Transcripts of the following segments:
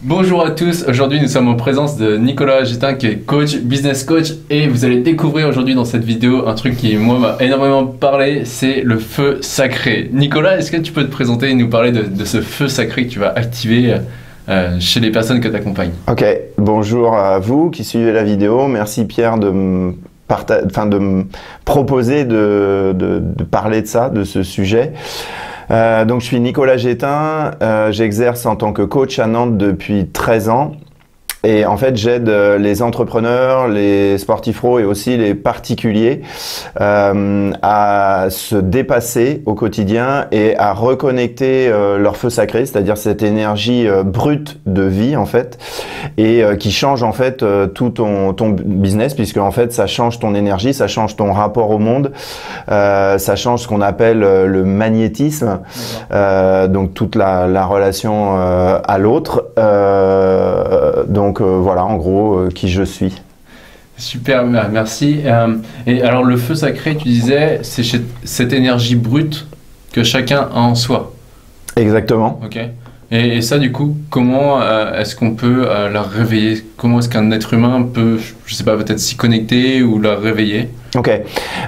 Bonjour à tous, aujourd'hui nous sommes en présence de Nicolas Gitin qui est coach, business coach et vous allez découvrir aujourd'hui dans cette vidéo un truc qui moi m'a énormément parlé, c'est le feu sacré. Nicolas, est-ce que tu peux te présenter et nous parler de, ce feu sacré que tu vas activer euh, chez les personnes que tu accompagnes Ok, bonjour à vous qui suivez la vidéo, merci Pierre de me, proposer de parler de ça, de ce sujet. Euh, donc je suis Nicolas Gétin, euh, j'exerce en tant que coach à Nantes depuis 13 ans. Et en fait, j'aide euh, les entrepreneurs, les sportifs pros et aussi les particuliers euh, à se dépasser au quotidien et à reconnecter euh, leur feu sacré, c'est-à-dire cette énergie euh, brute de vie en fait, et qui change en fait tout ton, business, puisque en fait ça change ton énergie, ça change ton rapport au monde, ça change ce qu'on appelle le magnétisme, donc toute la, la relation à l'autre. donc donc euh, voilà, en gros, euh, qui je suis. Super, merci. Euh, et alors le feu sacré, tu disais, c'est cette énergie brute que chacun a en soi. Exactement. Ok. Et, ça, du coup, comment est-ce qu'on peut la réveiller? Comment est-ce qu'un être humain peut, je sais pas, peut-être s'y connecter ou la réveiller? Ok.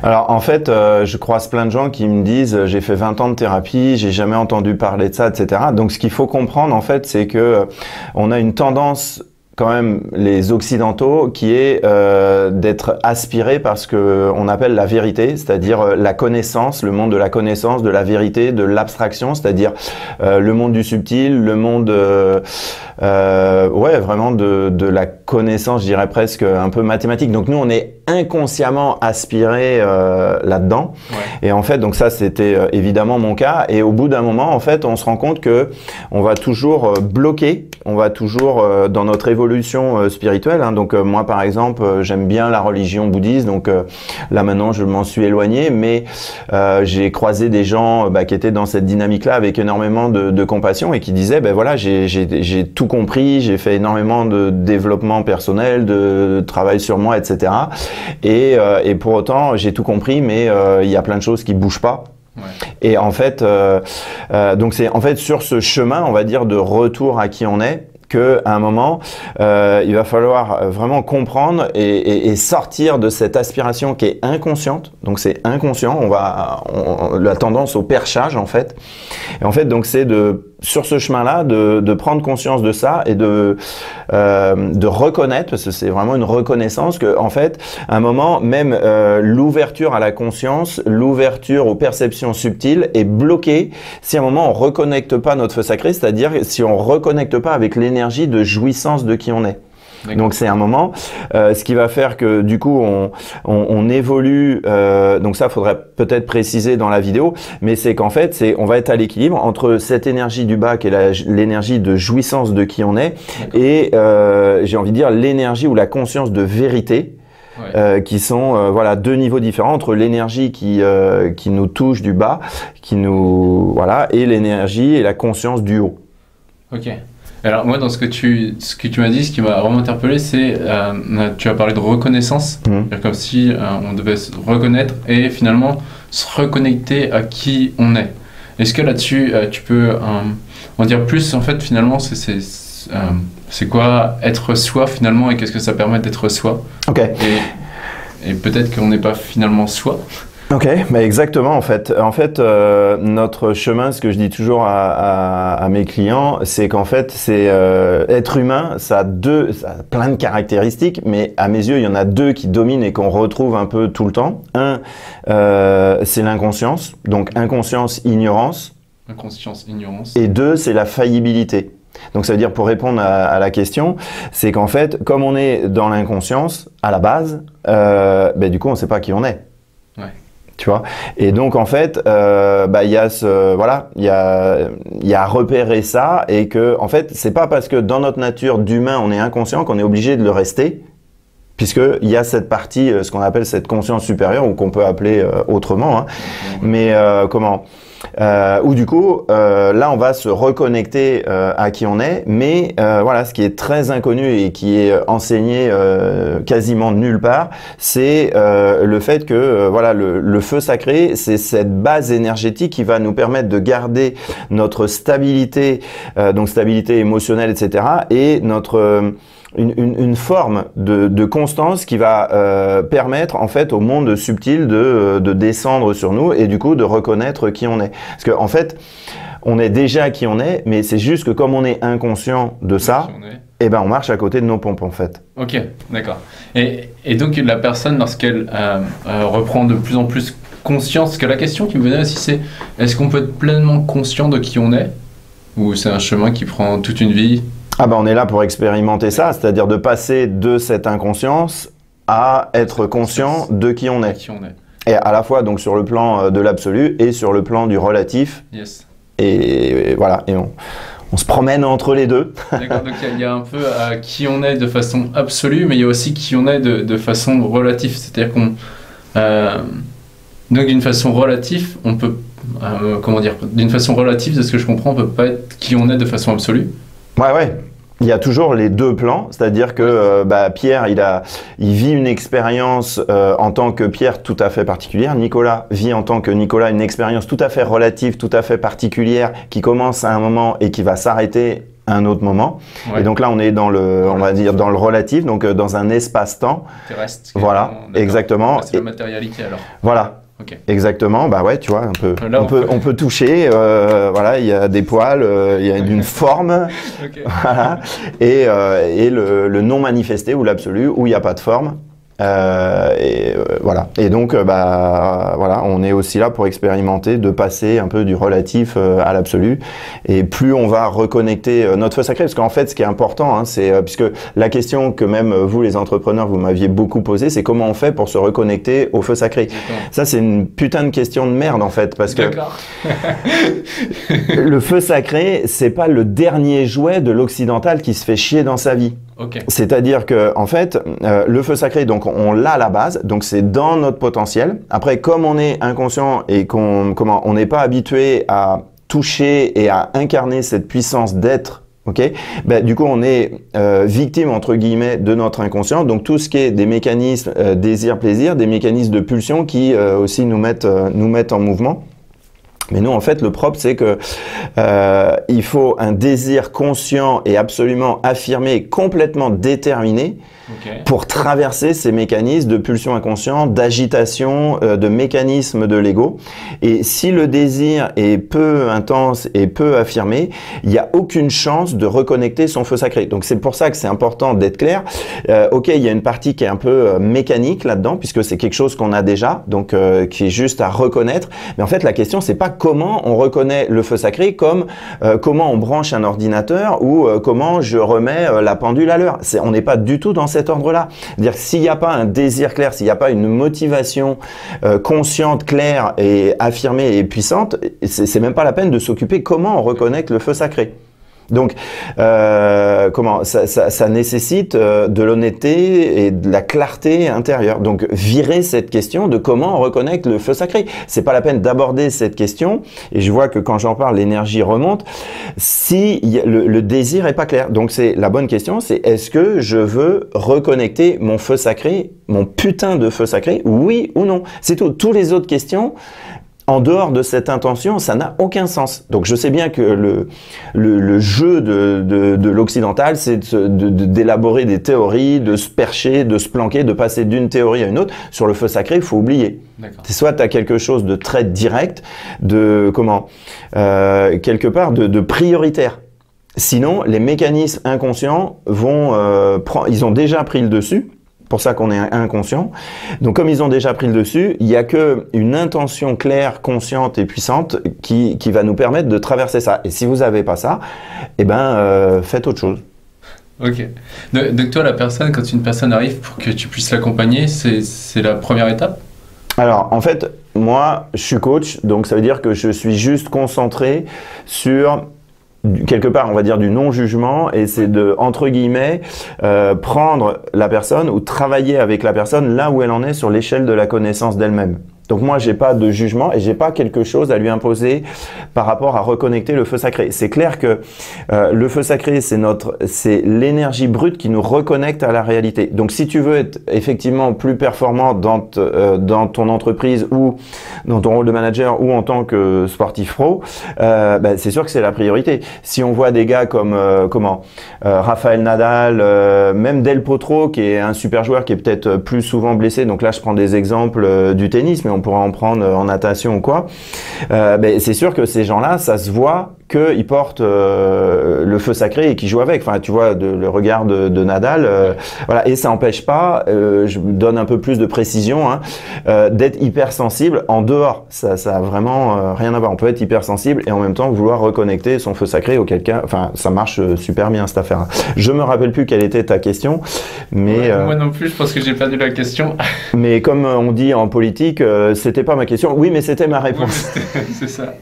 Alors en fait, je croise plein de gens qui me disent j'ai fait 20 ans de thérapie, j'ai jamais entendu parler de ça, etc. Donc ce qu'il faut comprendre en fait, c'est que on a une tendance quand même les occidentaux qui est euh, d'être aspiré par ce que on appelle la vérité, c'est-à-dire euh, la connaissance, le monde de la connaissance, de la vérité, de l'abstraction, c'est-à-dire euh, le monde du subtil, le monde euh, euh, ouais vraiment de, de, la connaissance, je dirais presque un peu mathématique. Donc nous on est inconsciemment aspiré là-dedans. Ouais. Et en fait donc ça c'était évidemment mon cas. Et au bout d'un moment en fait on se rend compte que on va toujours bloquer, on va toujours dans notre évolution euh, spirituelle. Hein. Donc euh, moi par exemple euh, j'aime bien la religion bouddhiste, donc là maintenant je m'en suis éloigné, mais j'ai croisé des gens bah, qui étaient dans cette dynamique-là avec énormément de, compassion et qui disaient ben voilà j'ai tout compris, j'ai fait énormément de développement personnel, de, travail sur moi, etc. Et, et pour autant j'ai tout compris, mais il y a plein de choses qui bougent pas. Et en fait, donc c'est en fait sur ce chemin, on va dire, de retour à qui on est, qu'à un moment, euh, il va falloir vraiment comprendre et, et, et, sortir de cette aspiration qui est inconsciente. Donc c'est inconscient, on va on, la tendance au perchage en fait. Et en fait, donc c'est de sur ce chemin-là, de, de, prendre conscience de ça et de, euh, de reconnaître, parce que c'est vraiment une reconnaissance, que en fait, à un moment, même euh, l'ouverture à la conscience, l'ouverture aux perceptions subtiles est bloquée si à un moment on reconnecte pas notre feu sacré, c'est-à-dire si on reconnecte pas avec l'énergie de jouissance de qui on est. Donc c'est un moment, euh, ce qui va faire que du coup on, on, on évolue. Euh, donc ça faudrait peut-être préciser dans la vidéo, mais c'est qu'en fait c'est on va être à l'équilibre entre cette énergie du bas qui est l'énergie de jouissance de qui on est et euh, j'ai envie de dire l'énergie ou la conscience de vérité. Euh, qui sont euh, voilà deux niveaux différents entre l'énergie qui euh, qui nous touche du bas, qui nous voilà et l'énergie et la conscience du haut. Ok. Alors moi, dans ce que tu, ce que tu m'as dit, ce qui m'a vraiment interpellé, c'est euh, tu as parlé de reconnaissance, mmh. comme si euh, on devait se reconnaître et finalement se reconnecter à qui on est. Est-ce que là-dessus, euh, tu peux en dire plus En fait, finalement, c'est c'est quoi être soi finalement et qu'est-ce que ça permet d'être soi? Ok. Et, et peut-être qu'on n'est pas finalement soi. Ok, bah exactement en fait. En fait, euh, notre chemin, ce que je dis toujours à, à, à mes clients, c'est qu'en fait, c'est euh, être humain, ça a deux, ça a plein de caractéristiques, mais à mes yeux, il y en a deux qui dominent et qu'on retrouve un peu tout le temps. Un, euh, c'est l'inconscience, donc inconscience, ignorance. Inconscience, ignorance. Et deux, c'est la faillibilité. Donc ça veut dire pour répondre à, à la question, c'est qu'en fait, comme on est dans l'inconscience à la base, euh, ben, du coup on ne sait pas qui on est. Tu vois. Et donc en fait euh, bah il y a ce voilà il y a il y a repérer ça et que en fait c'est pas parce que dans notre nature d'humain on est inconscient qu'on est obligé de le rester puisque il y a cette partie euh, ce qu'on appelle cette conscience supérieure ou qu'on peut appeler euh, autrement hein. mais euh, comment? Euh, où du coup, euh, là, on va se reconnecter euh, à qui on est, mais euh, voilà, ce qui est très inconnu et qui est enseigné quasiment nulle part, c'est le fait que voilà, le, le feu sacré, c'est cette base énergétique qui va nous permettre de garder notre stabilité, donc stabilité émotionnelle, etc., et notre une, une, une, forme de, de, constance qui va euh, permettre en fait au monde subtil de, de, descendre sur nous et du coup de reconnaître qui on est. Parce qu'en en fait, on est déjà qui on est, mais c'est juste que comme on est inconscient de ça, eh ben on marche à côté de nos pompes en fait. Ok, d'accord. Et, et, donc la personne, lorsqu'elle euh, euh, reprend de plus en plus conscience, parce que la question qui me venait aussi c'est est-ce qu'on peut être pleinement conscient de qui on est? Ou c'est un chemin qui prend toute une vie? Ah ben on est là pour expérimenter ça, c'est-à-dire de passer de cette inconscience à être conscient de qui on est. Qui on est. Et à la fois donc sur le plan euh, de l'absolu et sur le plan du relatif. Yes. Et, et voilà, et on, on, se promène entre les deux. D'accord, donc il y, a un peu à qui on est de façon absolue, mais il y a aussi qui on est de, de façon relative. C'est-à-dire qu'on... Euh, donc d'une façon relative, on peut... Euh, comment dire D'une façon relative, de ce que je comprends, on peut pas être qui on est de façon absolue. Ouais, ouais. Il y a toujours les deux plans, c'est-à-dire que euh, bah, Pierre, il, a, il vit une expérience euh, en tant que Pierre tout à fait particulière. Nicolas vit en tant que Nicolas une expérience tout à fait relative, tout à fait particulière, qui commence à un moment et qui va s'arrêter à un autre moment. Ouais. Et donc là, on est dans le, on va dire dans le relatif, donc euh, dans un espace-temps. Terrestre. Voilà, exactement. C'est la matérialité alors. Voilà, Okay. Exactement, bah ouais, tu vois, on peut, Là, on, on peut, on peut toucher, euh, voilà, il y a des poils, euh, il y a une forme, okay. voilà, et, euh, et le, le, non manifesté ou l'absolu où il n'y a pas de forme. Euh, et euh, voilà. Et donc, euh, bah, voilà, on est aussi là pour expérimenter, de passer un peu du relatif euh, à l'absolu. Et plus on va reconnecter notre feu sacré, parce qu'en fait, ce qui est important, hein, c'est puisque la question que même vous, les entrepreneurs, vous m'aviez beaucoup posée, c'est comment on fait pour se reconnecter au feu sacré. Ça, c'est une putain de question de merde en fait, parce que le feu sacré, c'est pas le dernier jouet de l'occidental qui se fait chier dans sa vie. Okay. C'est-à-dire que en fait, euh, le feu sacré, donc on l'a à la base, donc c'est dans notre potentiel. Après, comme on est inconscient et qu'on comment on n'est pas habitué à toucher et à incarner cette puissance d'être Ok, ben, du coup on est euh, victime entre guillemets de notre inconscient. Donc tout ce qui est des mécanismes euh, désir plaisir, des mécanismes de pulsion qui aussi nous mettent nous mettent en mouvement. Mais nous, en fait, le propre, c'est que euh, il faut un désir conscient et absolument affirmé, complètement déterminé, pour traverser ces mécanismes de pulsion inconsciente, d'agitation, euh, de mécanismes de l'ego. Et si le désir est peu intense et peu affirmé, il n'y a aucune chance de reconnecter son feu sacré. Donc c'est pour ça que c'est important d'être clair. Euh, ok, il y a une partie qui est un peu euh, mécanique là-dedans, puisque c'est quelque chose qu'on a déjà, donc qui est juste à reconnaître. Mais en fait, la question, c'est pas comment on reconnaît le feu sacré, comme comment on branche un ordinateur ou comment je remets la pendule à l'heure. On n'est pas du tout dans cet ordre-là. C'est-à-dire s'il n'y a pas un désir clair, s'il n'y a pas une motivation euh, consciente, claire et affirmée et puissante, c'est même pas la peine de s'occuper comment on reconnecte le feu sacré. Donc, euh, comment ça, nécessite euh, de l'honnêteté et de la clarté intérieure. Donc, virer cette question de comment on reconnecte le feu sacré. C'est pas la peine d'aborder cette question. Et je vois que quand j'en parle, l'énergie remonte. Si le, désir est pas clair. Donc, c'est la bonne question. C'est est-ce que je veux reconnecter mon feu sacré, mon putain de feu sacré, oui ou non? C'est tout. Toutes les autres questions, en dehors de cette intention, ça n'a aucun sens. Donc je sais bien que le, le, le jeu de, de, de l'occidental, c'est d'élaborer de, des théories, de se percher, de se planquer, de passer d'une théorie à une autre. Sur le feu sacré, il faut oublier. Soit tu as quelque chose de très direct, de comment, euh, quelque part de, de prioritaire. Sinon, les mécanismes inconscients vont euh, prendre, ils ont déjà pris le dessus pour ça qu'on est inconscient. Donc comme ils ont déjà pris le dessus, il n'y a qu'une intention claire, consciente et puissante qui, qui, va nous permettre de traverser ça. Et si vous n'avez pas ça, eh ben euh, faites autre chose. Ok. Donc toi, la personne, quand une personne arrive pour que tu puisses l'accompagner, c'est la première étape? Alors en fait, moi, je suis coach, donc ça veut dire que je suis juste concentré sur quelque part, on va dire du non-jugement, et c'est de, entre guillemets, euh, prendre la personne ou travailler avec la personne là où elle en est sur l'échelle de la connaissance d'elle-même. Donc moi, j'ai pas de jugement et j'ai pas quelque chose à lui imposer par rapport à reconnecter le feu sacré. C'est clair que euh, le feu sacré, c'est notre, c'est l'énergie brute qui nous reconnecte à la réalité. Donc si tu veux être effectivement plus performant dans, euh, dans ton entreprise ou dans ton rôle de manager ou en tant que sportif pro, euh, ben, c'est sûr que c'est la priorité. Si on voit des gars comme comment Raphaël Nadal, même Del Potro, qui est un super joueur, qui est peut-être plus souvent blessé. Donc là, je prends des exemples du tennis, mais on on pourra en prendre en natation ou quoi, euh, ben, c'est sûr que ces gens-là, ça se voit qu'ils portent euh, le feu sacré et qu'ils jouent avec. Enfin, tu vois, de, le regard de, de Nadal, euh, voilà. Et ça n'empêche pas, euh, je donne un peu plus de précision, hein, euh, d'être hypersensible en dehors. Ça, ça a vraiment rien à voir. On peut être hypersensible et en même temps vouloir reconnecter son feu sacré au quelqu'un. Enfin, ça marche super bien cette affaire. Je me rappelle plus quelle était ta question, mais moi non plus. Je pense que j'ai perdu la question. mais comme on dit en politique, c'était pas ma question. Oui, mais c'était ma réponse. c'est ça.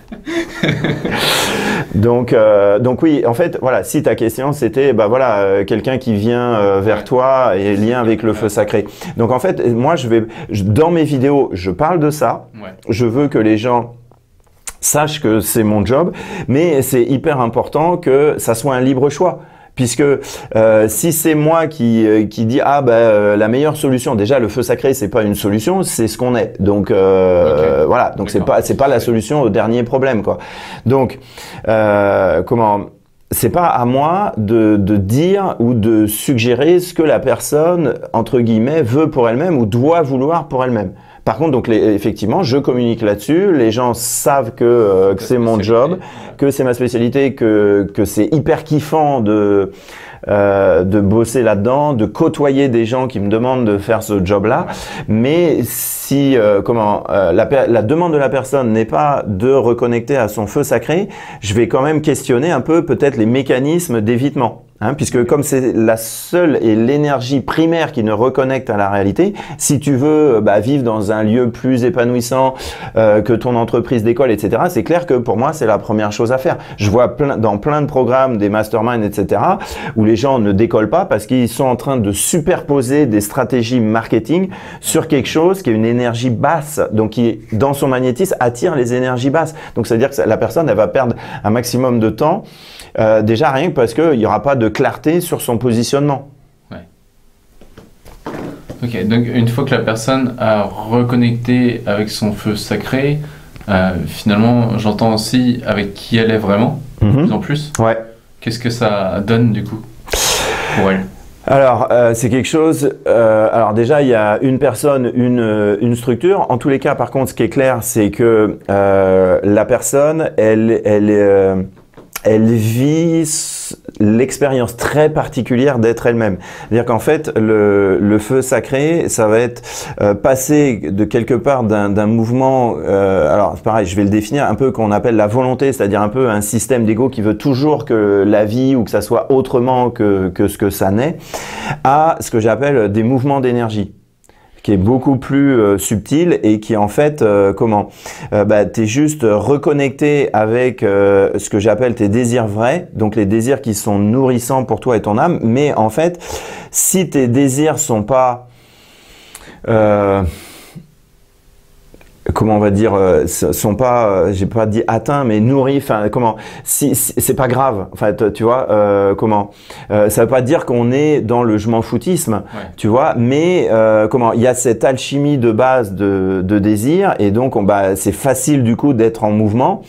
donc, euh, donc oui, en fait, voilà, si ta question c'était, bah voilà, euh, quelqu'un qui vient euh, vers toi et lien avec le feu sacré. Donc en fait, moi, je vais, dans mes vidéos, je parle de ça. Je veux que les gens sachent que c'est mon job, mais c'est hyper important que ça soit un libre choix puisque euh, si c'est moi qui, euh, qui dis ah ben euh, la meilleure solution déjà le feu sacré c'est pas une solution c'est ce qu'on est. Donc euh, voilà. Donc c'est pas c'est pas la solution au dernier problème quoi. Donc comment c'est pas à moi de, de, dire ou de suggérer ce que la personne entre guillemets veut pour elle-même ou doit vouloir pour elle-même par contre, donc effectivement, je communique là-dessus. Les gens savent que, euh, que c'est mon job, que c'est ma spécialité, que, que c'est hyper kiffant de euh, de bosser là-dedans, de côtoyer des gens qui me demandent de faire ce job-là. Mais si euh, comment euh, la, la, demande de la personne n'est pas de reconnecter à son feu sacré, je vais quand même questionner un peu peut-être les mécanismes d'évitement. Hein, puisque comme c'est la seule et l'énergie primaire qui ne reconnecte à la réalité, si tu veux bah, vivre dans un lieu plus épanouissant euh, que ton entreprise d'école, etc., c'est clair que pour moi, c'est la première chose à faire. Je vois plein, dans plein de programmes, des masterminds, etc., où les gens ne décollent pas parce qu'ils sont en train de superposer des stratégies marketing sur quelque chose qui est une énergie basse, donc qui, dans son magnétisme, attire les énergies basses. Donc, c'est-à-dire que la personne, elle va perdre un maximum de temps euh, déjà rien que parce qu'il n'y aura pas de clarté sur son positionnement. Ouais. Ok, donc une fois que la personne a reconnecté avec son feu sacré, euh, finalement, j'entends aussi avec qui elle est vraiment, de Mhm. plus en plus. Ouais. Qu'est-ce que ça donne du coup pour elle? Alors, euh, c'est quelque chose. euh, alors déjà, il y a une personne, une, euh, une structure. En tous les cas, par contre, ce qui est clair, c'est que la personne, elle, elle, elle vit l'expérience très particulière d'être elle-même. C'est-à-dire qu'en fait, le, le feu sacré, ça va être euh, passer de quelque part d'un mouvement. euh, alors, pareil, je vais le définir un peu qu'on appelle la volonté, c'est-à-dire un peu un système d'ego qui veut toujours que la vie ou que ça soit autrement que, que ce que ça n'est, à ce que j'appelle des mouvements d'énergie qui est beaucoup plus euh, subtil et qui en fait euh, comment? Euh, bah, tu es juste reconnecté avec ce que j'appelle tes désirs vrais donc les désirs qui sont nourrissants pour toi et ton âme mais en fait si tes désirs sont pas euh, comment on va dire, euh, sont pas, euh, j'ai pas dit atteints, mais nourris. Enfin, comment Si, si- c'est pas grave. Enfin, tu tu vois, euh, comment euh, Ça veut pas dire qu'on est dans le je m'en foutisme, Ouais. tu vois. Mais euh, comment Il y a cette alchimie de base de, de désir, et donc on, bah, c'est facile du coup d'être en mouvement.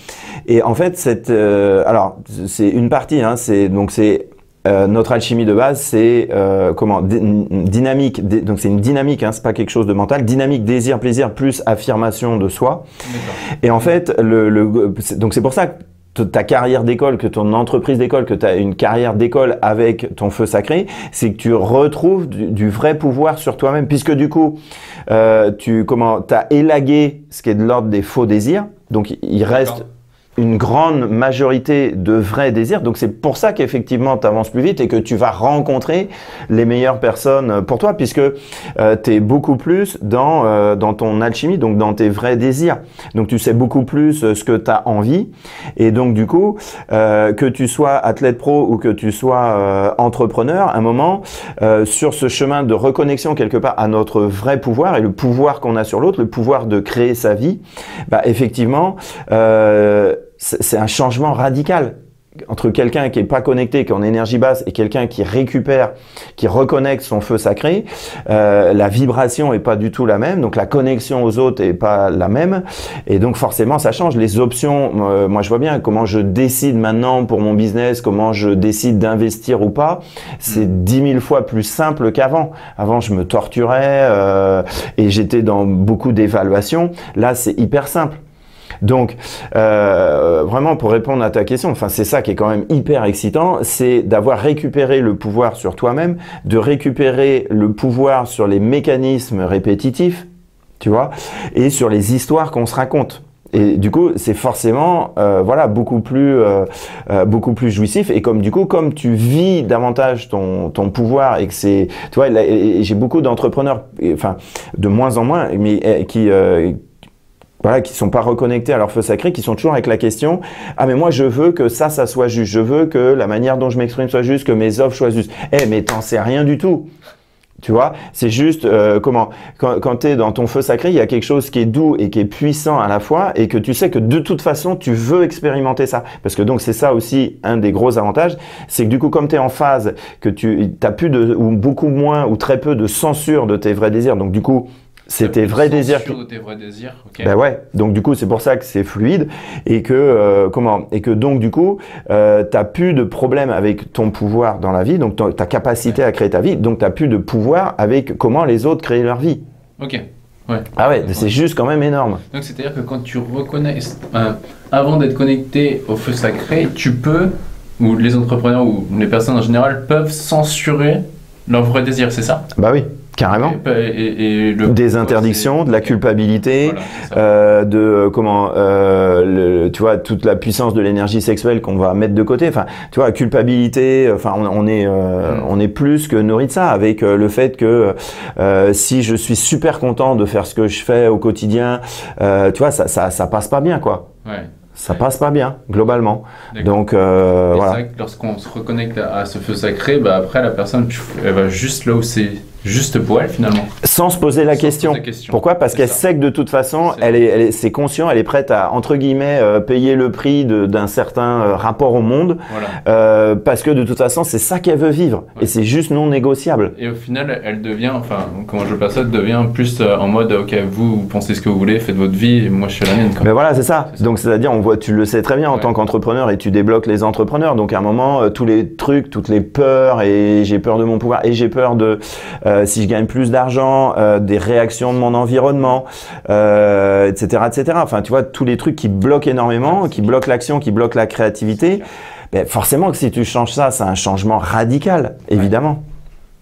Et en fait, cette, euh, alors c'est une partie. Hein, c'est donc c'est euh, notre alchimie de base, c'est euh, comment dynamique. donc c'est une dynamique, hein, c'est pas quelque chose de mental. Dynamique, désir, plaisir plus affirmation de soi. Et en fait, le, le- c'est- donc c'est pour ça que ta carrière d'école, que ton entreprise d'école, que tu as une carrière d'école avec ton feu sacré, c'est que tu retrouves du, du vrai pouvoir sur toi-même, puisque du coup, euh, tu comment as élagué ce qui est de l'ordre des faux désirs. Donc il reste. Une grande majorité de vrais désirs. Donc c'est pour ça qu'effectivement tu avances plus vite et que tu vas rencontrer les meilleures personnes pour toi puisque euh, tu es beaucoup plus dans, euh, dans ton alchimie, donc dans tes vrais désirs. Donc tu sais beaucoup plus euh, ce que tu as envie et donc du coup, que tu sois athlète pro ou que tu sois entrepreneur, à un moment, sur ce chemin de reconnexion quelque part à notre vrai pouvoir et le pouvoir qu'on a sur l'autre, le pouvoir de créer sa vie, bah effectivement, c'est un changement radical entre quelqu'un qui est pas connecté, qui est en énergie basse, et quelqu'un qui récupère, qui reconnecte son feu sacré, euh, la vibration est pas du tout la même, donc la connexion aux autres est pas la même, et donc forcément ça change. Les options, euh, moi je vois bien comment je décide maintenant pour mon business, comment je décide d'investir ou pas, c'est mm. dix mille fois plus simple qu'avant. Avant je me torturais euh, et j'étais dans beaucoup d'évaluations. Là c'est hyper simple. Donc, euh, vraiment, pour répondre à ta question, enfin, c'est ça qui est quand même hyper excitant, c'est d'avoir récupéré le pouvoir sur toi-même, de récupérer le pouvoir sur les mécanismes répétitifs, tu vois, et sur les histoires qu'on se raconte. Et du coup, c'est forcément, euh, voilà, beaucoup plus, euh, euh, beaucoup plus jouissif. Et comme du coup, comme tu vis davantage ton, ton pouvoir et que c'est, tu vois, j'ai beaucoup d'entrepreneurs, enfin, de moins en moins, mais eh, qui voilà, qui sont pas reconnectés à leur feu sacré, qui sont toujours avec la question ah mais moi je veux que ça ça soit juste, je veux que la manière dont je m'exprime soit juste, que mes offres soient justes. Eh mais t'en sais rien du tout. Tu vois, c'est juste euh, comment quand, quand tu es dans ton feu sacré, il y a quelque chose qui est doux et qui est puissant à la fois et que tu sais que de toute façon, tu veux expérimenter ça parce que donc c'est ça aussi un des gros avantages, c'est que du coup comme tu es en phase que tu as plus de ou beaucoup moins ou très peu de censure de tes vrais désirs. Donc du coup, c'était vrai désir. De tes vrais désirs. Ben ouais. Donc du coup, c'est pour ça que c'est fluide et que euh, comment et que donc du coup, euh, t'as plus de problème avec ton pouvoir dans la vie, donc ta capacité à créer ta vie. Donc t'as plus de pouvoir avec comment les autres créent leur vie. Ok. Ouais. Ah ouais, c'est juste quand même énorme. Donc c'est-à-dire que quand tu reconnais, euh, avant d'être connecté au feu sacré, tu peux, ou les entrepreneurs ou les personnes en général peuvent censurer leur vrai désir, c'est ça? Bah oui. Carrément. Des interdictions, de la culpabilité, euh, de comment, euh, tu vois, toute la puissance de l'énergie sexuelle qu'on va mettre de côté. Enfin, tu vois, culpabilité. Enfin, on, est, euh, mm. on est plus que nourri de ça, avec le fait que si je suis super content de faire ce que je fais au quotidien, tu vois, ça, ça, ça passe pas bien, quoi. Ouais ça passe pas bien globalement. Donc euh, voilà. C'est vrai que lorsqu'on se reconnecte à, ce feu sacré, bah après la personne elle va juste là où c'est juste pour elle finalement. Sans se poser la question. Pourquoi Parce qu'elle sait que de toute façon, elle est, elle est, c'est conscient, elle est prête à entre guillemets euh, payer le prix d'un certain euh, rapport au monde, euh, parce que de toute façon, c'est ça qu'elle veut vivre et c'est juste non négociable. Et au final, elle devient, enfin, comment je passe ça, devient plus en mode, ok, vous, vous pensez ce que vous voulez, faites votre vie, et moi je suis la mienne. Mais voilà, c'est ça. Donc c'est-à-dire, on voit, tu le sais très bien en tant qu'entrepreneur et tu débloques les entrepreneurs. Donc à un moment, tous les trucs, toutes les peurs et j'ai peur de mon pouvoir et j'ai peur de euh, si je gagne plus d'argent, euh, des réactions de mon environnement, euh, etc., etc. Enfin, tu vois, tous les trucs qui bloquent énormément, qui bloquent l'action, qui bloquent la créativité. Ben, forcément que si tu changes ça, c'est un changement radical, évidemment.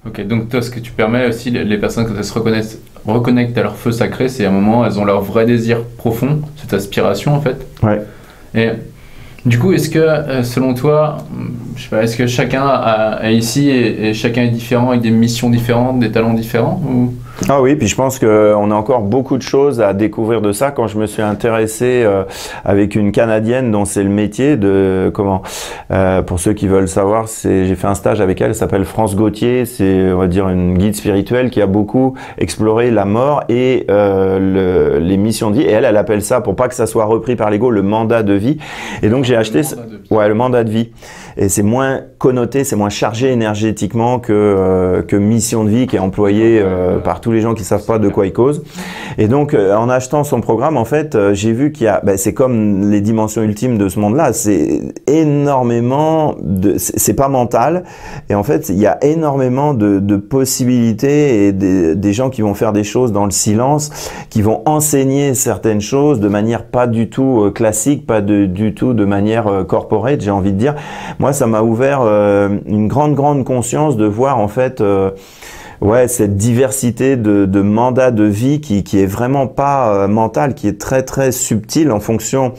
Ok, donc toi, ce que tu permets aussi, les personnes quand elles se reconnaissent, reconnectent à leur feu sacré, c'est à un moment, elles ont leur vrai désir profond, cette aspiration en fait. Ouais. Et du coup, est-ce que, euh, selon toi, je sais pas, est-ce que chacun est ici et, chacun est différent avec des missions différentes, des talents différents. Ah oui, puis je pense qu'on a encore beaucoup de choses à découvrir de ça. Quand je me suis intéressé euh, avec une Canadienne dont c'est le métier de comment, euh, pour ceux qui veulent savoir, c'est j'ai fait un stage avec elle. Elle s'appelle France Gauthier. C'est on va dire une guide spirituelle qui a beaucoup exploré la mort et euh, le, les missions de vie. Et elle, elle appelle ça pour pas que ça soit repris par l'ego le mandat de vie. Et donc j'ai acheté, ouais, le mandat de vie et c'est moins connoté, c'est moins chargé énergétiquement que, euh, que mission de vie qui est employée euh, par tous les gens qui savent pas de quoi il cause. Et donc, euh, en achetant son programme, en fait, j'ai vu qu'il y a, ben, c'est comme les dimensions ultimes de ce monde-là, c'est énormément de, c'est pas mental, et en fait, il y a énormément de, de possibilités et des, des gens qui vont faire des choses dans le silence, qui vont enseigner certaines choses de manière pas du tout classique, pas de, du tout de manière corporate, j'ai envie de dire. Moi, ça m'a ouvert euh, une grande, grande conscience de voir en fait euh, ouais, cette diversité de, de mandats de vie qui, qui est vraiment pas euh, mentale, qui est très très subtile en fonction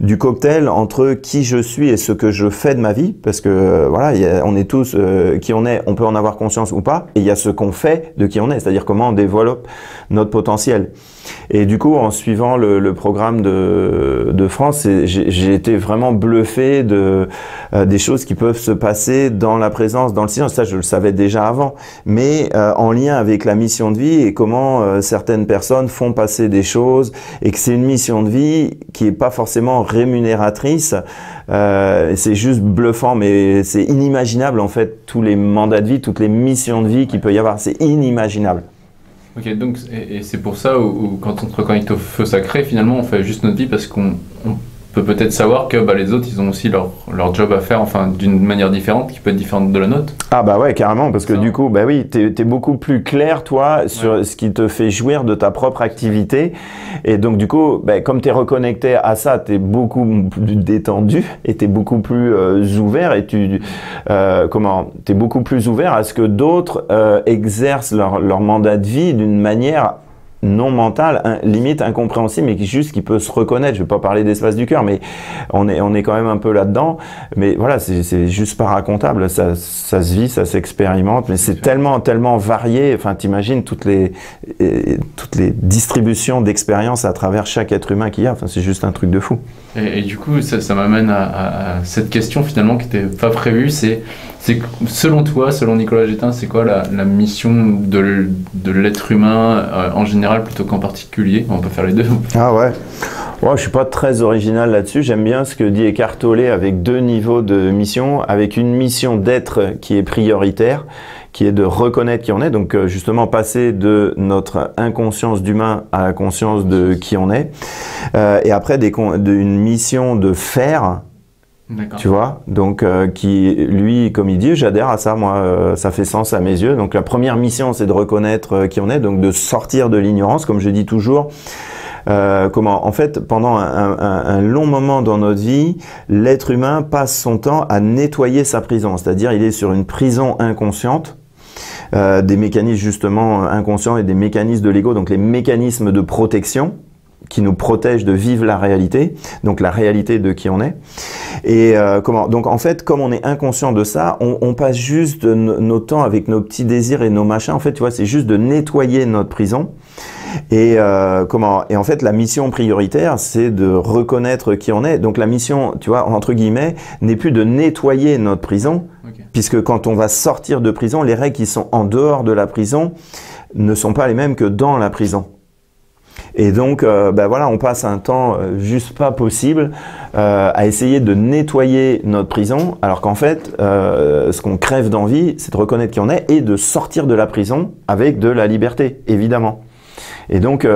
du cocktail entre qui je suis et ce que je fais de ma vie, parce que euh, voilà, on est tous qui on est, on peut en avoir conscience ou pas, et il y a ce qu'on fait de qui on est, c'est-à-dire comment on développe notre potentiel. Et du coup, en suivant le, le programme de, de France, j'ai été vraiment bluffé de euh, des choses qui peuvent se passer dans la présence, dans le silence. Ça, je le savais déjà avant, mais en lien avec la mission de vie et comment certaines personnes font passer des choses, et que c'est une mission de vie qui est pas forcément rémunératrice. Euh, c'est juste bluffant, mais c'est inimaginable en fait tous les mandats de vie, toutes les missions de vie qu'il peut y avoir. C'est inimaginable. Ok, donc et, c'est pour ça où, quand on se reconnecte au feu sacré, finalement, on fait juste notre vie parce qu'on peut peut-être savoir que bah, les autres, ils ont aussi leur, leur job à faire, enfin, d'une manière différente, qui peut être différente de la nôtre. Ah bah ouais, carrément, parce que du coup, bah oui, tu es, beaucoup plus clair, toi, sur ce qui te fait jouir de ta propre activité. Et donc, du coup, bah, comme tu es reconnecté à ça, tu es beaucoup plus détendu et tu es beaucoup plus euh, ouvert et tu, euh, comment, tu es beaucoup plus ouvert à ce que d'autres euh, exercent leur, leur mandat de vie d'une manière non mental, limite incompréhensible, mais qui juste qui peut se reconnaître. Je vais pas parler d'espace du cœur, mais on est on est quand même un peu là-dedans. Mais voilà, c'est juste pas racontable. Ça, ça se vit, ça s'expérimente, mais c'est tellement tellement varié. Enfin, t'imagines toutes les toutes les distributions d'expériences à travers chaque être humain qu'il y a. Enfin, c'est juste un truc de fou. Et, du coup, ça, m'amène à, cette question finalement qui n'était pas prévue. C'est selon toi, selon Nicolas Gétin, c'est quoi la, mission de, l'être humain euh, en général plutôt qu'en particulier? On peut faire les deux. Ah ouais. Ouais, je suis pas très original là-dessus. J'aime bien ce que dit Eckhart avec deux niveaux de mission, avec une mission d'être qui est prioritaire, qui est de reconnaître qui on est. Donc euh, justement passer de notre inconscience d'humain à la conscience de qui on est. Euh, et après des, une mission de faire tu vois, donc euh, qui lui, comme il dit, j'adhère à ça, moi, euh, ça fait sens à mes yeux. Donc la première mission, c'est de reconnaître euh, qui on est, donc de sortir de l'ignorance, comme je dis toujours. comment En fait, pendant un, un, long moment dans notre vie, l'être humain passe son temps à nettoyer sa prison, c'est-à-dire il est sur une prison inconsciente. Des mécanismes justement inconscients et des mécanismes de l'ego, donc les mécanismes de protection qui nous protègent de vivre la réalité, donc la réalité de qui on est. Et euh, comment Donc en fait, comme on est inconscient de ça, on, passe juste nos temps avec nos petits désirs et nos machins. En fait, tu vois, c'est juste de nettoyer notre prison. Et euh, comment Et en fait, la mission prioritaire, c'est de reconnaître qui on est. Donc la mission, tu vois, entre guillemets, n'est plus de nettoyer notre prison, puisque quand on va sortir de prison, les règles qui sont en dehors de la prison ne sont pas les mêmes que dans la prison. Et donc, euh, ben voilà, on passe un temps euh, juste pas possible euh, à essayer de nettoyer notre prison, alors qu'en fait, ce qu'on crève d'envie, c'est de reconnaître qui on est et de sortir de la prison avec de la liberté, évidemment. Et donc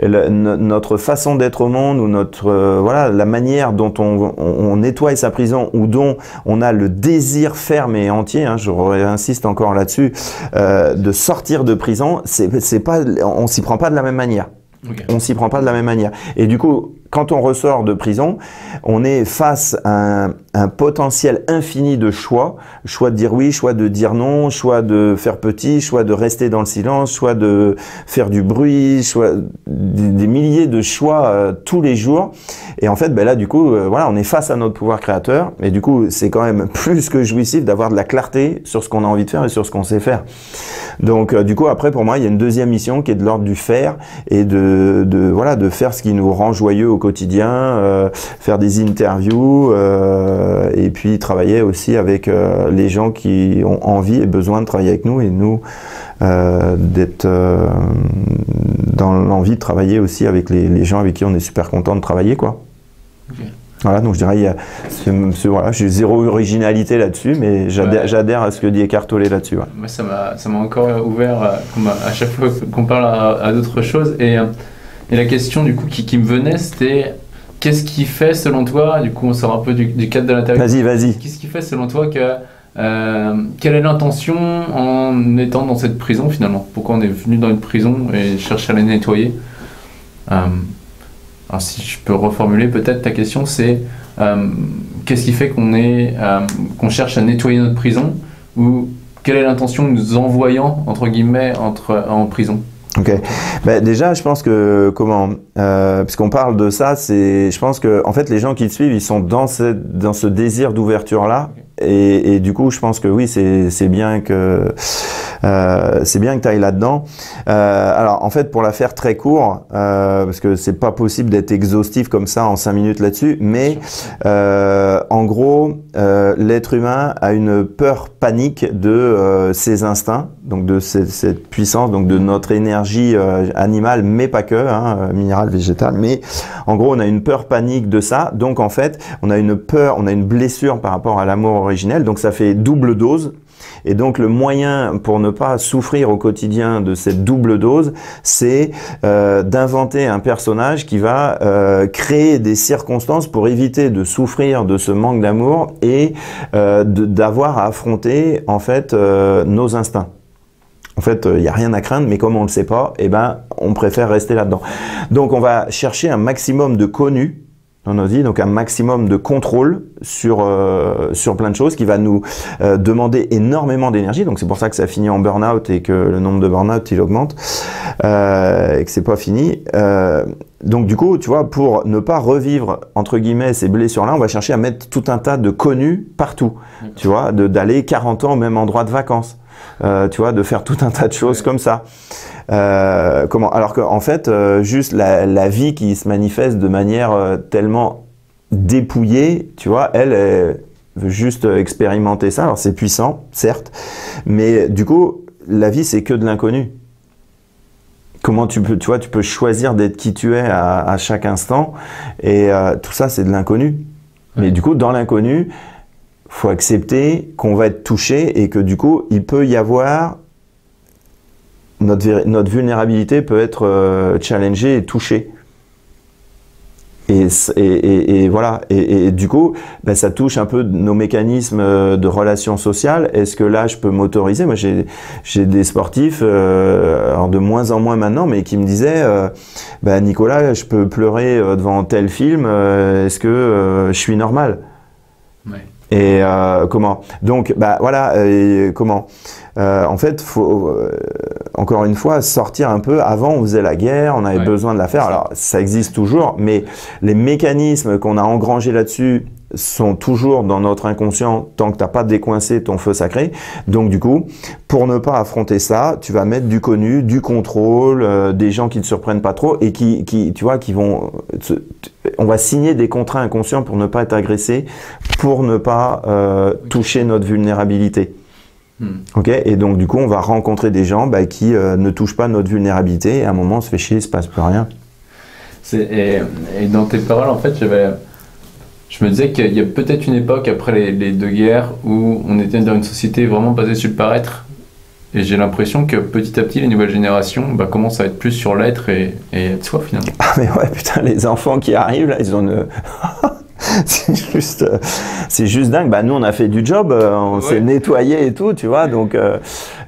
notre façon d'être au monde ou notre voilà la manière dont on, on, nettoie sa prison ou dont on a le désir ferme et entier, hein, je insiste encore là-dessus, de sortir de prison, c'est pas on s'y prend pas de la même manière. On s'y prend pas de la même manière. Et du coup, quand on ressort de prison, on est face à un, potentiel infini de choix. Choix de dire oui, choix de dire non, choix de faire petit, choix de rester dans le silence, choix de faire du bruit, choix des, milliers de choix euh, tous les jours. Et en fait, ben là, du coup, euh, voilà, on est face à notre pouvoir créateur. Et du coup, c'est quand même plus que jouissif d'avoir de la clarté sur ce qu'on a envie de faire et sur ce qu'on sait faire. Donc, euh, du coup, après, pour moi, il y a une deuxième mission qui est de l'ordre du faire et de, voilà, de faire ce qui nous rend joyeux au quotidien, euh, faire des interviews euh, et puis travailler aussi avec euh, les gens qui ont envie et besoin de travailler avec nous et nous d'être dans l'envie de travailler aussi avec les, gens avec qui on est super content de travailler quoi. Voilà, donc je dirais, voilà, j'ai zéro originalité là-dessus, mais j'adhère à ce que dit Eckhart Tolle là-dessus. Moi, ça m'a encore ouvert à, chaque fois qu'on parle à, à d'autres choses. Et et la question du coup qui, me venait, c'était qu'est-ce qui fait selon toi, du coup on sort un peu du, cadre de l'intérieur. Vas-y, vas-y. Qu'est-ce qui fait selon toi que euh, quelle est l'intention en étant dans cette prison finalement? Pourquoi on est venu dans une prison et chercher à la nettoyer? Euh, Alors si je peux reformuler peut-être ta question, c'est euh, qu'est-ce qui fait qu'on est qu'on cherche à nettoyer notre prison? Ou quelle est l'intention nous envoyant, entre guillemets, entre, en prison? Ok. Ben, déjà, je pense que comment, euh, puisqu'on parle de ça, c'est, je pense que en fait, les gens qui te suivent, ils sont dans ce, dans ce désir d'ouverture là, et, et, du coup, je pense que oui, c'est bien que euh, c'est bien que tu ailles là-dedans. Euh, alors, en fait, pour la faire très court, euh, parce que c'est pas possible d'être exhaustif comme ça en cinq minutes là-dessus, mais en gros, l'être humain a une peur panique de ses instincts, donc de cette, cette, puissance, donc de notre énergie animale, mais pas que, hein, minérale, végétale, mais en gros, on a une peur panique de ça. Donc, en fait, on a une peur, on a une blessure par rapport à l'amour originel, donc ça fait double dose. Et donc le moyen pour ne pas souffrir au quotidien de cette double dose, c'est euh, d'inventer un personnage qui va euh, créer des circonstances pour éviter de souffrir de ce manque d'amour et euh, d'avoir à affronter en fait nos instincts. En fait, il n'y a rien à craindre, mais comme on ne le sait pas, eh ben, on préfère rester là-dedans. Donc, on va chercher un maximum de connus dans nos vies, donc un maximum de contrôle sur euh, sur plein de choses qui va nous euh, demander énormément d'énergie. Donc c'est pour ça que ça finit en burn-out et que le nombre de burn-out il augmente euh, et que c'est pas fini. Euh, donc du coup, tu vois, pour ne pas revivre entre guillemets ces blessures-là, on va chercher à mettre tout un tas de connus partout. Tu vois, d'aller 40 ans au même endroit de vacances. Euh, tu vois, de faire tout un tas de choses comme ça. Euh, comment Alors qu'en en fait, euh, juste la, la, vie qui se manifeste de manière tellement dépouillée, tu vois, elle, elle veut juste expérimenter ça. Alors c'est puissant, certes, mais du coup, la vie c'est que de l'inconnu. Comment tu peux, tu vois, tu peux choisir d'être qui tu es à, à chaque instant, et euh, tout ça c'est de l'inconnu. Mais du coup, dans l'inconnu, faut accepter qu'on va être touché et que du coup, il peut y avoir notre, notre vulnérabilité peut être euh, challengée et touchée. Et, et, et, voilà. Et, du coup, ben, ça touche un peu nos mécanismes euh, de relations sociales. Est-ce que là, je peux m'autoriser? Moi, j'ai des sportifs, euh, de moins en moins maintenant, mais qui me disaient ben, Nicolas, je peux pleurer devant tel film. Est-ce que je suis normal? Et comment? Donc, bah voilà. comment? En fait, faut encore une fois, sortir un peu. Avant, on faisait la guerre, on avait ouais. besoin de la faire. Alors, ça existe toujours, mais les mécanismes qu'on a engrangés là-dessus sont toujours dans notre inconscient tant que tu n'as pas décoincé ton feu sacré. Donc, du coup, pour ne pas affronter ça, tu vas mettre du connu, du contrôle, euh, des gens qui ne te surprennent pas trop et qui, qui tu vois, qui vont. on va signer des contrats inconscients pour ne pas être agressé, pour ne pas euh, toucher notre vulnérabilité. Hmm. Ok, et donc du coup, on va rencontrer des gens bah, qui euh, ne touchent pas notre vulnérabilité. Et à un moment, on se fait chier, il se passe plus rien. Et, et, dans tes paroles, en fait, je me disais qu'il y a peut-être une époque après les, les, deux guerres où on était dans une société vraiment basée sur le paraître. Et j'ai l'impression que petit à petit, les nouvelles générations bah, commencent à être plus sur l'être et, et être soi finalement. Ah mais ouais, putain, les enfants qui arrivent là, ils ont une... c'est juste, c'est juste dingue. Bah, nous, on a fait du job, on ouais. s'est nettoyé et tout, tu vois. Donc, euh,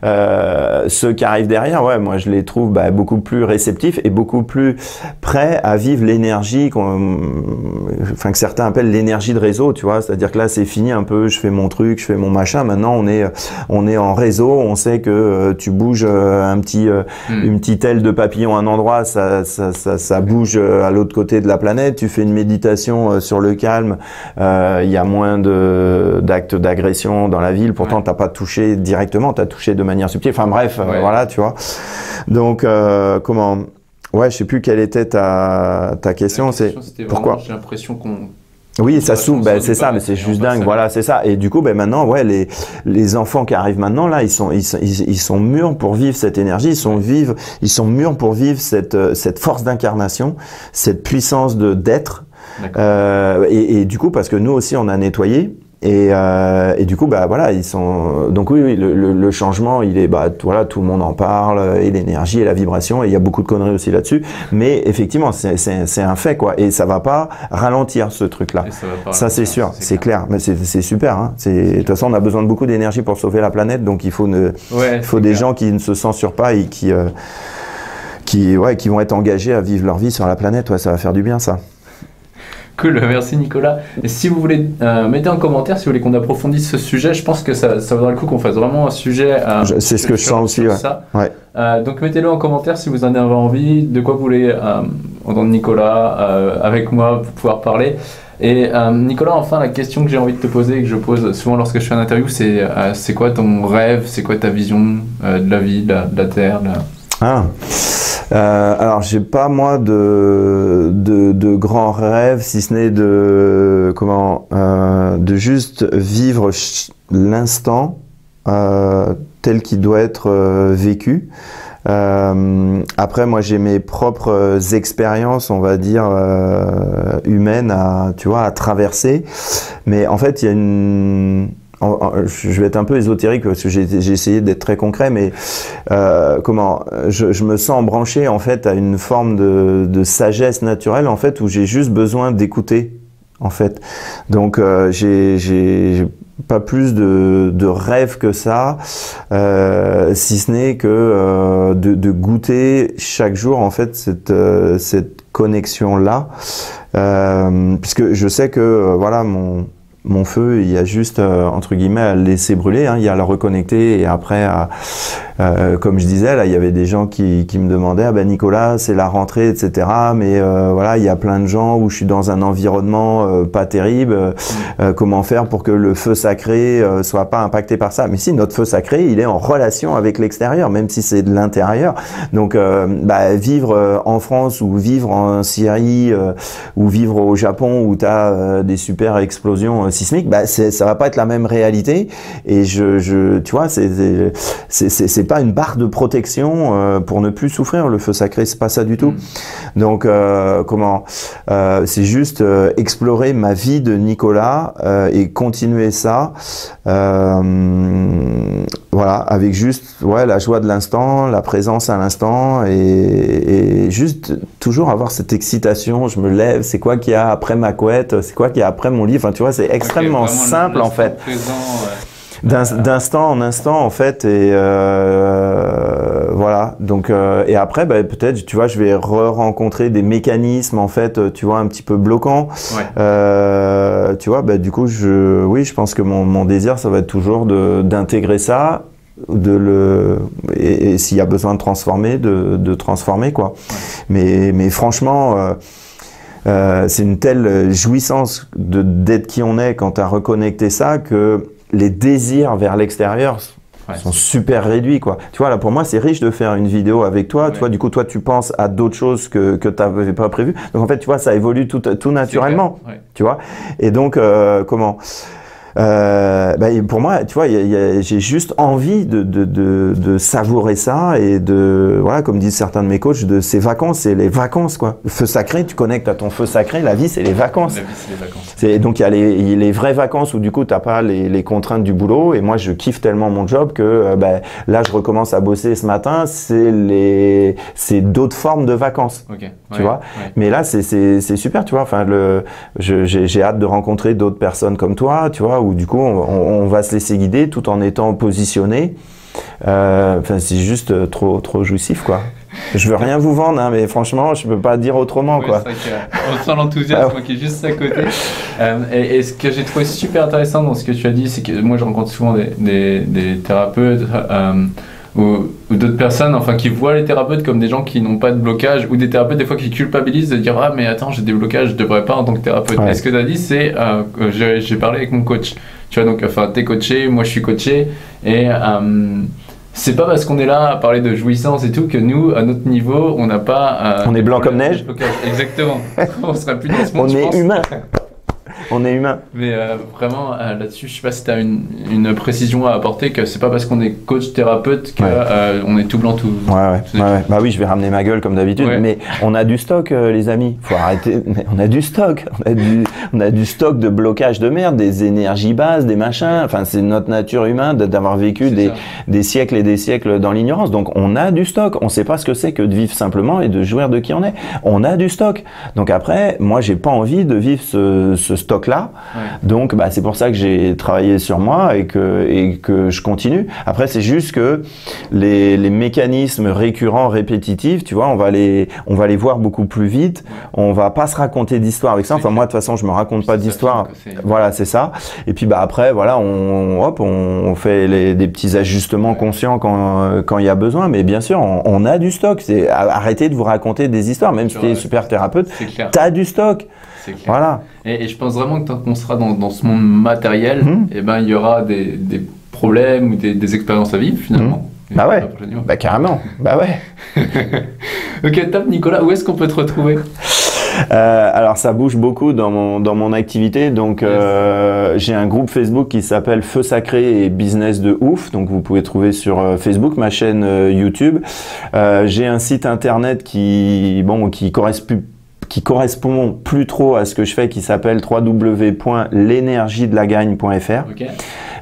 euh, ceux qui arrivent derrière, ouais, moi, je les trouve bah, beaucoup plus réceptifs et beaucoup plus prêts à vivre l'énergie, enfin, que certains appellent l'énergie de réseau, tu vois. C'est-à-dire que là, c'est fini un peu, je fais mon truc, je fais mon machin. Maintenant, on est, on est en réseau, on sait que euh, tu bouges un petit, mm. une petite aile de papillon à un endroit, ça, ça, ça, ça bouge à l'autre côté de la planète. Tu fais une méditation sur le calme, il euh, y a moins d'actes d'agression dans la ville. Pourtant, ouais. t'as pas touché directement, tu as touché de manière subtile. Enfin bref, ouais. euh, voilà, tu vois. Donc, euh, comment Ouais, je sais plus quelle était ta, ta question. C'est pourquoi J'ai l'impression qu'on oui, ça s'ouvre, ben, c'est ça, mais c'est juste dingue. Voilà, c'est ça. Et du coup, ben maintenant, ouais, les les enfants qui arrivent maintenant là, ils sont ils, ils, ils sont mûrs pour vivre cette énergie. Ils sont vivre, ils sont mûrs pour vivre cette cette force d'incarnation, cette puissance de d'être. Euh, et, et, du coup, parce que nous aussi, on a nettoyé. Et, euh, et du coup, bah voilà, ils sont. Donc oui, oui le, le, le, changement, il est, bah voilà, tout le monde en parle, et l'énergie et la vibration, et il y a beaucoup de conneries aussi là-dessus. Mais effectivement, c'est un fait, quoi. Et ça va pas ralentir ce truc-là. Ça, c'est sûr, c'est clair. Mais c'est super. Hein. De toute façon, on a besoin de beaucoup d'énergie pour sauver la planète, donc il faut, ne, ouais, faut des clair. gens qui ne se censurent pas et qui, euh, qui, ouais, qui vont être engagés à vivre leur vie sur la planète. Ouais, ça va faire du bien, ça. Cool, merci Nicolas. Et si vous voulez, euh, mettez en commentaire si vous voulez qu'on approfondisse ce sujet. Je pense que ça, ça vaudra le coup qu'on fasse vraiment un sujet. Euh, c'est ce que je sens aussi. Ouais. Ça. Euh, donc mettez-le en commentaire si vous en avez envie, de quoi vous voulez entendre Nicolas avec moi pour pouvoir parler. Et Nicolas, enfin, la question que j'ai envie de te poser et que je pose souvent lorsque je fais une interview, c'est c'est quoi ton rêve? C'est quoi ta vision de la vie, de la, Terre Ah euh, alors, j'ai pas moi de, de, grands rêves, si ce n'est de comment euh, de juste vivre l'instant euh, tel qu'il doit être vécu. Après, moi, j'ai mes propres expériences, on va dire humaines, à tu vois, à traverser. Mais en fait, il y a une je vais être un peu ésotérique parce que j'ai essayé d'être très concret, mais euh, comment je, me sens branché en fait à une forme de, sagesse naturelle en fait où j'ai juste besoin d'écouter en fait. Donc euh, j'ai pas plus de, de rêve que ça, euh, si ce n'est que euh, de, de, goûter chaque jour en fait cette, euh, cette connexion là, euh, puisque je sais que voilà mon mon feu, il y a juste, euh, entre guillemets, à le laisser brûler. Hein. Il y a à le reconnecter et après, euh, comme je disais, là, il y avait des gens qui, me demandaient, ah ben Nicolas, c'est la rentrée, etc. Mais euh, voilà, il y a plein de gens où je suis dans un environnement pas terrible. Comment faire pour que le feu sacré soit pas impacté par ça? Mais si, notre feu sacré, il est en relation avec l'extérieur, même si c'est de l'intérieur. Donc, bah, vivre en France ou vivre en Syrie ou vivre au Japon où tu as des super explosions sismiques, bah, ça va pas être la même réalité. Et je, je tu vois, c'est c'est pas une barre de protection euh, pour ne plus souffrir. Le feu sacré, c'est pas ça du tout. Mm. Donc, euh, comment euh, C'est juste explorer ma vie de Nicolas et continuer ça. voilà, avec juste ouais la joie de l'instant, la présence à l'instant et, juste toujours avoir cette excitation. Je me lève, c'est quoi qu'il y a après ma couette, c'est quoi qu'il y a après mon livre. Enfin, tu vois, c'est extrêmement simple en fait. d'instant en instant en fait et euh, voilà. Donc euh, et après bah, peut-être tu vois je vais re-rencontrer des mécanismes en fait tu vois un petit peu bloquants. Euh, tu vois bah, du coup je oui je pense que mon, mon désir ça va être toujours d'intégrer ça de le et, s'il y a besoin de transformer de, de transformer quoi. Mais mais franchement euh, euh, c'est une telle jouissance d'être qui on est quand tu as reconnecté ça que les désirs vers l'extérieur sont super réduits quoi. Tu vois là pour moi c'est riche de faire une vidéo avec toi. Tu vois du coup toi tu penses à d'autres choses que que t'avais pas prévu. Donc en fait tu vois ça évolue tout tout naturellement. Tu vois? Et donc euh, comment? Euh, bah, pour moi, tu vois, j'ai juste envie de, de, de, de, savourer ça et de, voilà, comme disent certains de mes coachs, de ces vacances, c'est les vacances, quoi. Le feu sacré, tu connectes à ton feu sacré, la vie, c'est les vacances. La vie, c'est les vacances. Donc, il y a les, les, vraies vacances où, du coup, t'as pas les, les, contraintes du boulot. Et moi, je kiffe tellement mon job que, euh, bah, là, je recommence à bosser ce matin. C'est les, c'est d'autres formes de vacances. Tu vois. Mais là, c'est super, tu vois. Enfin, le, j'ai hâte de rencontrer d'autres personnes comme toi, tu vois où du coup on, va se laisser guider tout en étant positionné. Euh, c'est juste euh, trop, trop jouissif, quoi. Je veux rien vous vendre, hein, mais franchement, je peux pas dire autrement, quoi. on sent l'enthousiasme ah qui est juste à côté. Euh, et, ce que j'ai trouvé super intéressant dans ce que tu as dit, c'est que moi, je rencontre souvent des, des, thérapeutes ou, d'autres personnes enfin qui voient les thérapeutes comme des gens qui n'ont pas de blocage ou des thérapeutes des fois qui culpabilisent de dire ah mais attends j'ai des blocages je devrais pas en tant que thérapeute et ce que tu as dit c'est euh, j'ai parlé avec mon coach tu vois donc enfin t'es coaché moi je suis coaché et euh, c'est pas parce qu'on est là à parler de jouissance et tout que nous, à notre niveau, on n'a pas. Euh, on est blanc comme neige. Exactement. on serait plus dans ce monde. On est humain on est humain. Mais euh, vraiment, euh, là-dessus, je sais pas si tu as une, une, précision à apporter, que c'est pas parce qu'on est coach thérapeute qu'on euh, est tout blanc, tout. Ouais, ouais, Bah oui, je vais ramener ma gueule comme d'habitude, mais on a du stock, les amis. Faut arrêter. on a du stock. On a du, on a du stock de blocage de merde, des énergies basses, des machins. Enfin, c'est notre nature humaine d'avoir vécu des, des, siècles et des siècles dans l'ignorance. Donc, on a du stock. On sait pas ce que c'est que de vivre simplement et de jouir de qui on est. On a du stock. Donc après, moi, j'ai pas envie de vivre ce, ce stock stock-là. Ouais. Donc, bah, c'est pour ça que j'ai travaillé sur moi et que, et que je continue. Après, c'est juste que les, les mécanismes récurrents, répétitifs, tu vois, on va les, on va les voir beaucoup plus vite. On va pas se raconter d'histoire avec ça. Enfin, moi, de toute façon, je me raconte pas d'histoire. Voilà, c'est ça. Et puis, bah, après, voilà, on, hop, on, fait les, des petits ajustements conscients quand, quand il y a besoin. Mais bien sûr, on, on a du stock. C'est arrêtez de vous raconter des histoires. Même si tu es super thérapeute, t'as du stock. Voilà. Et, et je pense vraiment que tant qu'on sera dans, dans ce monde matériel, Mhm. eh ben, il y aura des, des problèmes ou des, des expériences à vivre finalement. Et Bah ouais. Bah, carrément. Bah ouais. Ok, top Nicolas, où est-ce qu'on peut te retrouver? Euh, alors ça bouge beaucoup dans mon, dans mon activité. Donc euh, j'ai un groupe Facebook qui s'appelle Feu Sacré et Business de Ouf. Donc vous pouvez trouver sur euh, Facebook, ma chaîne YouTube. J'ai un site internet qui, bon, qui correspond qui correspond plus trop à ce que je fais, qui s'appelle www.l'énergiedelagagne.fr Ok.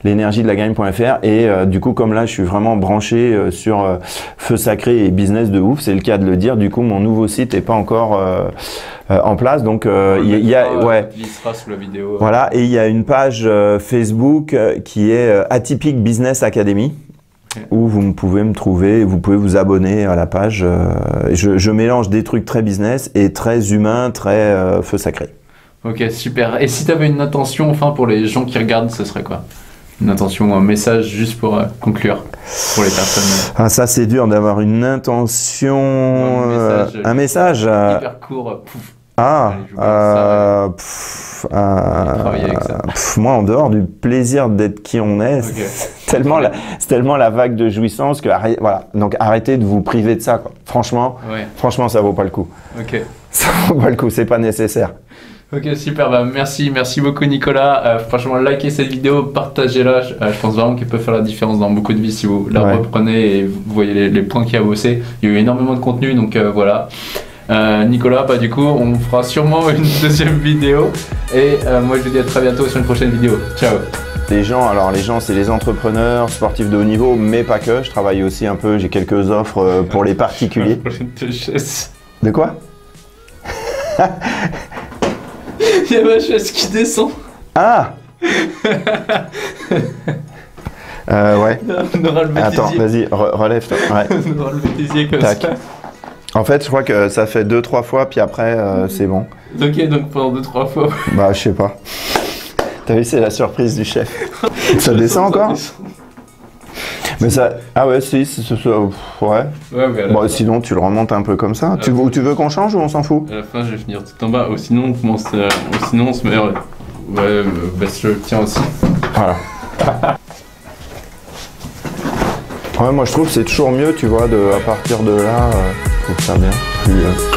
l'énergiedelagagne.fr et euh, du coup comme là je suis vraiment branché euh, sur euh, feu sacré et business de ouf c'est le cas de le dire du coup mon nouveau site est pas encore en place donc il y, a- il y a ouais Il sera sous la vidéo. voilà et il y a une page Facebook qui est Atypique Business Academy. Où vous pouvez me trouver, vous pouvez vous abonner à la page. euh, je, je mélange des trucs très business et très humains, très euh, feu sacré. Ok, super. Et si tu avais une intention, enfin, pour les gens qui regardent, ce serait quoi? Une intention ou un message juste pour euh, conclure pour les personnes Ah, ça c'est dur d'avoir une intention, un message, un message. hyper court. pouf. Ah, euh, pff, euh, avec ça. pff, moi, en dehors du plaisir d'être qui on est, c'est tellement tellement la vague de jouissance que voilà. Donc arrêtez de vous priver de ça. Quoi. Franchement, Ouais, franchement, ça vaut pas le coup. ok. Ça vaut pas le coup. C'est pas nécessaire. Ok, super. Bah, merci, merci beaucoup, Nicolas. Euh, franchement, likez cette vidéo, partagez-la. Je, euh, je pense vraiment qu'elle peut faire la différence dans beaucoup de vies si vous la Ouais. reprenez et vous voyez les, les points qu'il y a bossé. Il y a eu énormément de contenu, donc euh, voilà. Euh, Nicolas, bah, du coup, on fera sûrement une deuxième vidéo. Et euh, moi, je vous dis à très bientôt sur une prochaine vidéo. Ciao. Les gens, alors les gens, c'est les entrepreneurs, sportifs de haut niveau, mais pas que. Je travaille aussi un peu. J'ai quelques offres euh, pour les particuliers. De quoi? Il y a ma chaise qui descend. Ah euh, Ouais. Attends, vas-y, re- relève-toi. Ouais. Comme Tac. ça. En fait, je crois que ça fait deux, trois fois, puis après, euh, c'est bon. Ok, donc pendant deux, trois fois. Bah, je sais pas. T'as vu, c'est la surprise du chef. Ça descend encore descend. Mais ça. Ah ouais, si, c'est- c'est- c'est- ouais. Ouais, mais la, Bon, sinon, tu le remontes un peu comme ça. Tu, veux- tu veux qu'on change ou on s'en fout à la fin, je vais finir tout en bas. Ou sinon, on commence. euh, ou sinon, on se met. Ouais, euh, baisse le tien aussi. Voilà. Ouais, moi je trouve que c'est toujours mieux, tu vois, de, à partir de là, euh, je trouve ça bien. Plus, euh,